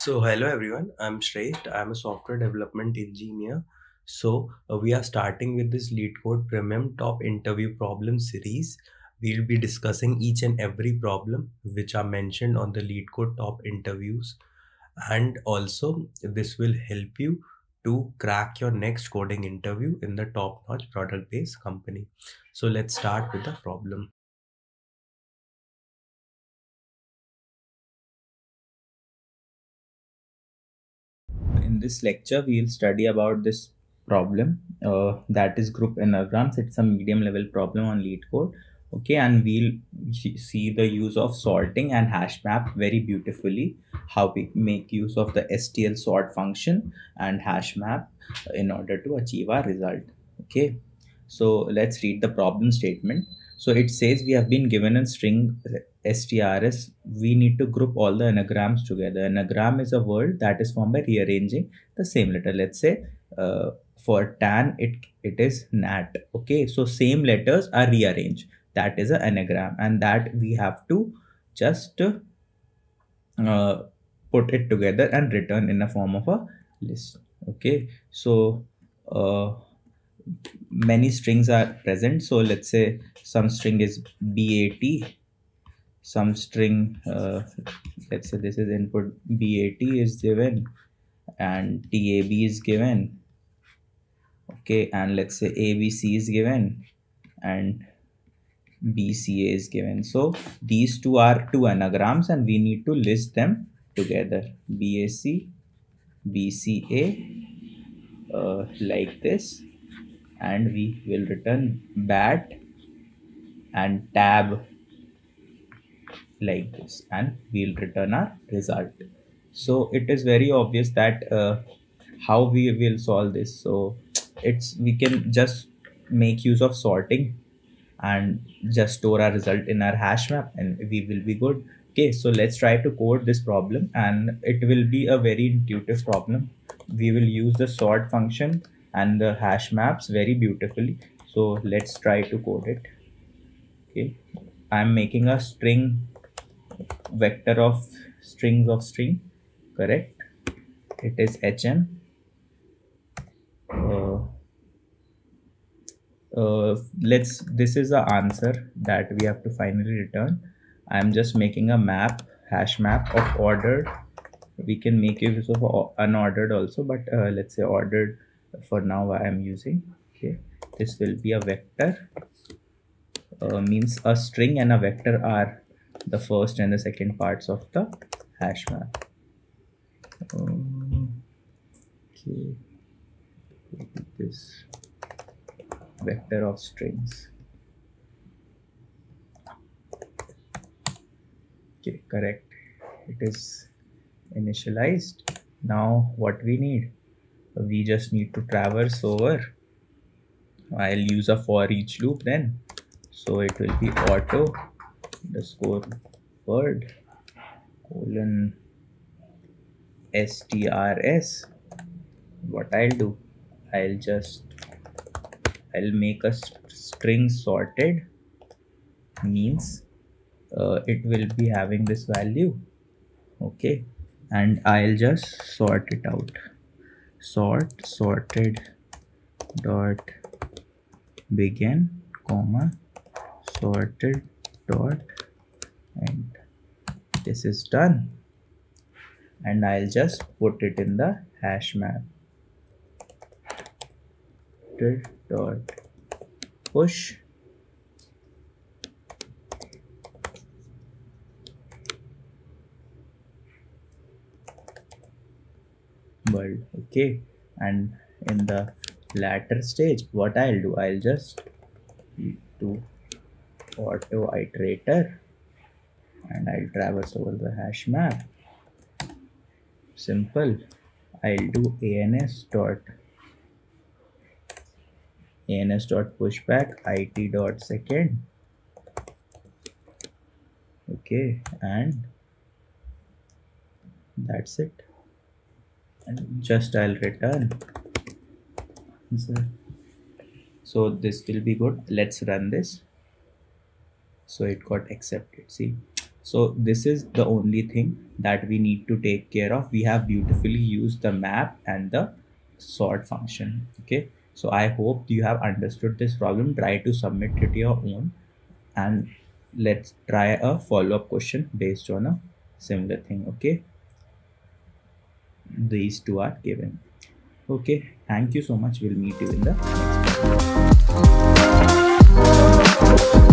So, hello everyone, I'm Shresh. I'm a software development engineer. So, uh, we are starting with this LeetCode Premium Top Interview Problem series. We'll be discussing each and every problem which are mentioned on the LeetCode Top Interviews. And also, this will help you to crack your next coding interview in the top notch product based company. So, let's start with the problem. In this lecture we'll study about this problem. Uh, that is group anagrams it's a medium level problem on LeetCode okay and we'll see the use of sorting and hash map very beautifully. How we make use of the stl sort function and hash map in order to achieve our result. Okay so let's read the problem statement so it says we have been given a string strs, we need to group all the anagrams together. Anagram is a word that is formed by rearranging the same letter. Let's say uh, for tan, it, it is nat. Okay, so same letters are rearranged. That is an anagram and that we have to just uh, put it together and return in a form of a list. Okay, so uh, many strings are present. So let's say some string is BAT some string uh, let's say this is input BAT is given and TAB is given. Okay and let's say ABC is given and BCA is given. So these two are two anagrams and we need to list them together. BAC BCA uh, like this and we will return BAT and tab like this and we'll return our result. So it is very obvious that uh, how we will solve this. So it's we can just make use of sorting and just store our result in our hash map and we will be good. Okay so let's try to code this problem and it will be a very intuitive problem. We will use the sort function and the hash maps very beautifully. So let's try to code it. Okay. I'm making a string vector of strings of string correct? It is hm uh, uh, let's this is the answer that we have to finally return. I'm just making a map hash map of ordered. We can make use of unordered also but uh, let's say ordered for now i am using okay this will be a vector uh, means a string and a vector are the first and the second parts of the hash map okay this vector of strings. Okay correct. It is initialized. Now what we need we just need to traverse over i'll use a for each loop then. So it will be auto underscore word colon strs what i'll do i'll just i'll make a string sorted means uh, it will be having this value. Okay. And i'll just sort it out sort sorted dot begin comma sorted dot and this is done. And I'll just put it in the hash map. Dot push world okay. And in the latter stage what I'll do I'll just do auto iterator and I'll traverse over the hash map. Simple. I'll do ans dot ans dot pushback it dot second. Okay. And that's it just I'll return. So this will be good. Let's run this. So it got accepted. See? So this is the only thing that we need to take care of. We have beautifully used the map and the sort function. Okay? So i hope you have understood this problem. Try to submit it your own. And let's try a follow-up question based on a similar thing. Okay these two are given. Okay thank you so much. We'll meet you in the next one.